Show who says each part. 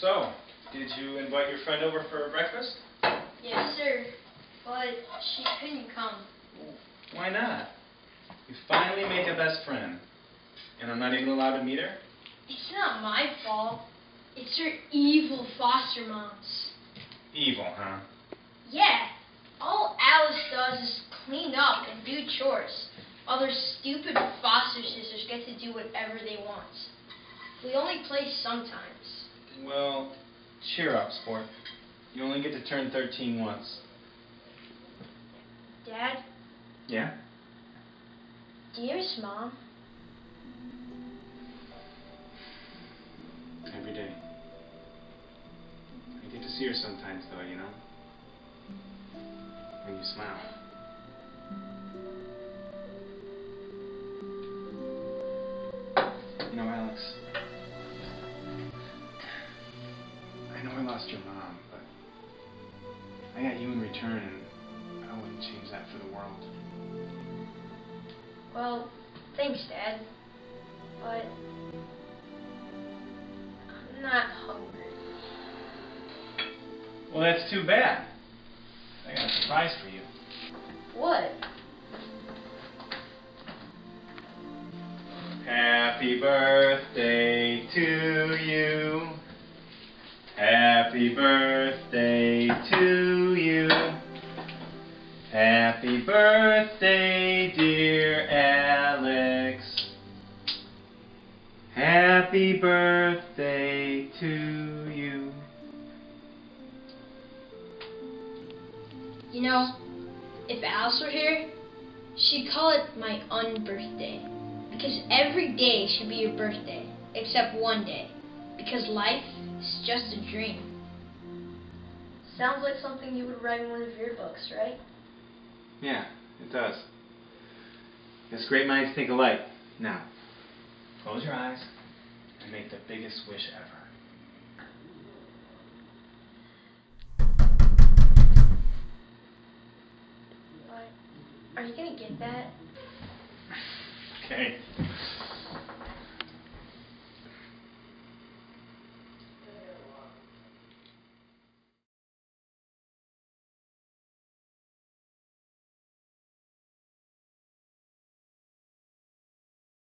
Speaker 1: So, did you invite your friend over for breakfast?
Speaker 2: Yes, sir. But she couldn't come.
Speaker 1: Why not? You finally make a best friend. And I'm not even allowed to meet her?
Speaker 2: It's not my fault. It's her evil foster moms.
Speaker 1: Evil, huh?
Speaker 2: Yeah. All Alice does is clean up and do chores, while their stupid foster sisters get to do whatever they want. We only play sometimes.
Speaker 1: Well, cheer up, sport. You only get to turn 13 once.
Speaker 2: Dad,
Speaker 1: Yeah?
Speaker 2: miss Mom?
Speaker 1: Every day. I get to see her sometimes, though, you know? When you smile. You know, Alex, lost your mom, but I got you in return, and I wouldn't change that for the world.
Speaker 2: Well, thanks, Dad. But I'm not hungry.
Speaker 1: Well, that's too bad. I got a surprise for you.
Speaker 2: What?
Speaker 1: Happy birthday to you. Happy birthday to you. Happy birthday, dear Alex. Happy birthday to you.
Speaker 2: You know, if Alice were here, she'd call it my unbirthday. Because every day should be your birthday, except one day. Because life is just a dream. Sounds like something you would write in one of your books, right?
Speaker 1: Yeah, it does. Yes, great minds think alike. Now, close your eyes and make the biggest wish ever.
Speaker 2: What? Are you gonna get that?
Speaker 1: Okay.